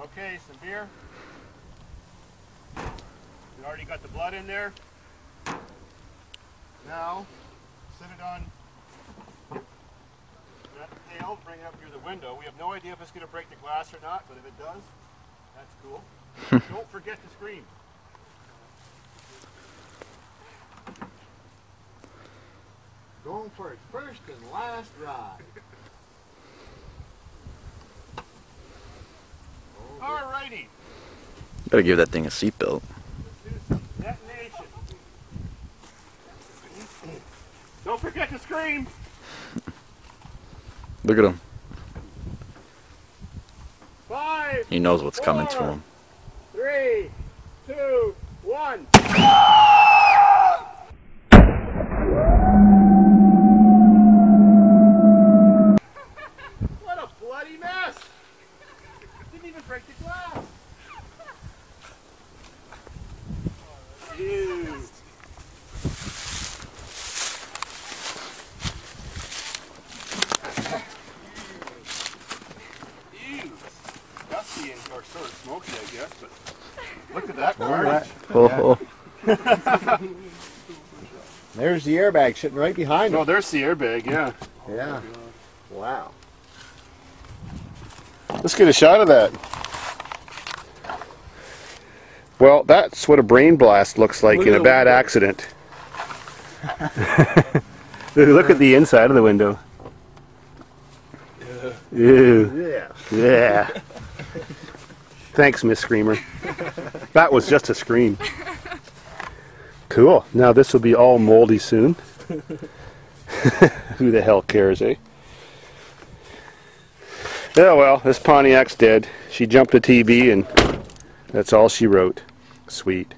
Okay, some beer. We already got the blood in there. Now, sit it on that pail, bring it up near the window. We have no idea if it's going to break the glass or not, but if it does, that's cool. Don't forget to scream. Going for its first and last ride. Gotta give that thing a seatbelt. Don't forget to scream. Look at him. Five, He knows what's coming to him. three, two, one. What a bloody mess! Didn't even break the glass. Ew. Ew. Dusty and or sort of smoky, I guess, but look at that garbage. Oh, There's the airbag sitting right behind oh, No, it. there's the airbag, yeah. Yeah. Wow. Let's get a shot of that. Well, that's what a brain blast looks like in a bad window. accident. Look at the inside of the window. Ew. Yeah. Yeah. Thanks, Miss Screamer. That was just a scream. Cool. Now this will be all moldy soon. Who the hell cares, eh? Yeah, well, this Pontiac's dead. She jumped a TB and that's all she wrote. Sweet.